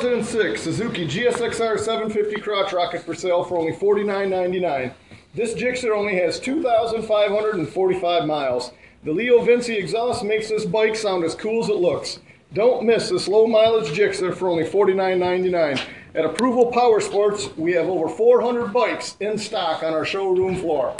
2006 Suzuki GSXR 750 crotch rocket for sale for only $49.99. This Gixxer only has 2,545 miles. The LeoVince exhaust makes this bike sound as cool as it looks. Don't miss this low mileage Gixxer for only $49.99. At Approval Power Sports, we have over 400 bikes in stock on our showroom floor.